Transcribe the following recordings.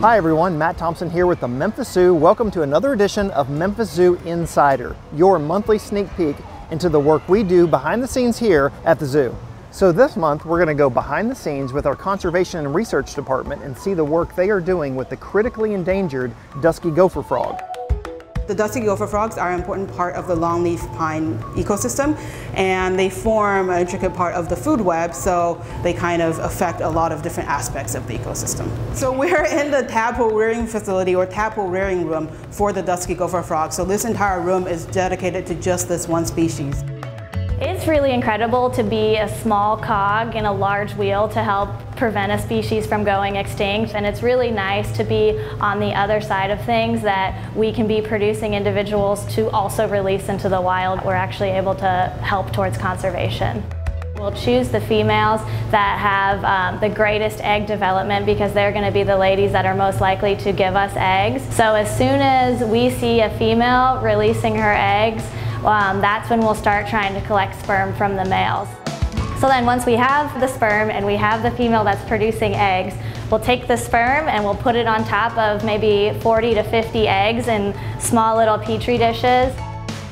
Hi everyone, Matt Thompson here with the Memphis Zoo. Welcome to another edition of Memphis Zoo Insider, your monthly sneak peek into the work we do behind the scenes here at the zoo. So this month we're going to go behind the scenes with our conservation and research department and see the work they are doing with the critically endangered dusky gopher frog. The dusky gopher frogs are an important part of the longleaf pine ecosystem and they form an intricate part of the food web so they kind of affect a lot of different aspects of the ecosystem. So we're in the tadpole rearing facility or tadpole rearing room for the dusky gopher frog. So this entire room is dedicated to just this one species. It's really incredible to be a small cog in a large wheel to help prevent a species from going extinct and it's really nice to be on the other side of things that we can be producing individuals to also release into the wild. We're actually able to help towards conservation. We'll choose the females that have um, the greatest egg development because they're going to be the ladies that are most likely to give us eggs. So as soon as we see a female releasing her eggs, um, that's when we'll start trying to collect sperm from the males. So then once we have the sperm and we have the female that's producing eggs, we'll take the sperm and we'll put it on top of maybe 40 to 50 eggs in small little petri dishes.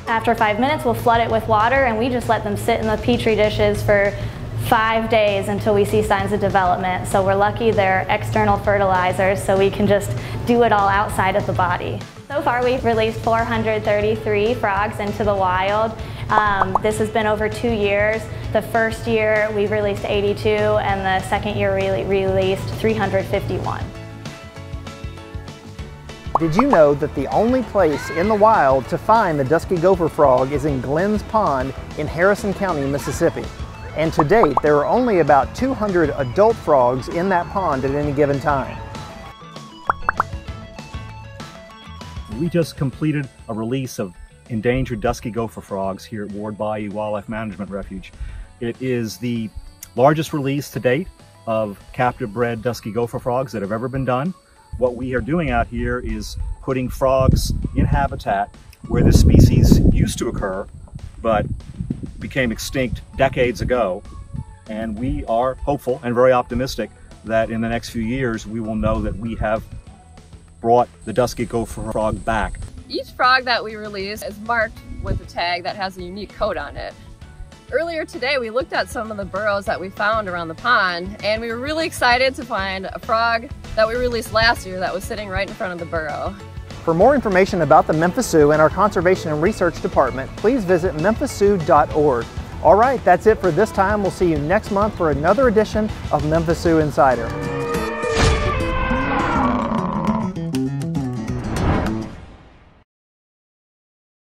After five minutes, we'll flood it with water and we just let them sit in the petri dishes for five days until we see signs of development. So we're lucky they're external fertilizers so we can just do it all outside of the body. So far we've released 433 frogs into the wild. Um, this has been over two years. The first year we released 82 and the second year we released 351. Did you know that the only place in the wild to find the dusky gopher frog is in Glens Pond in Harrison County, Mississippi? And to date, there are only about 200 adult frogs in that pond at any given time. We just completed a release of endangered dusky gopher frogs here at Ward Bayou Wildlife Management Refuge. It is the largest release to date of captive bred dusky gopher frogs that have ever been done. What we are doing out here is putting frogs in habitat where this species used to occur, but became extinct decades ago. And we are hopeful and very optimistic that in the next few years we will know that we have brought the dusky gopher frog back. Each frog that we release is marked with a tag that has a unique code on it. Earlier today, we looked at some of the burrows that we found around the pond, and we were really excited to find a frog that we released last year that was sitting right in front of the burrow. For more information about the Memphis Zoo and our Conservation and Research Department, please visit memphiszoo.org. All right, that's it for this time. We'll see you next month for another edition of Memphis Zoo Insider.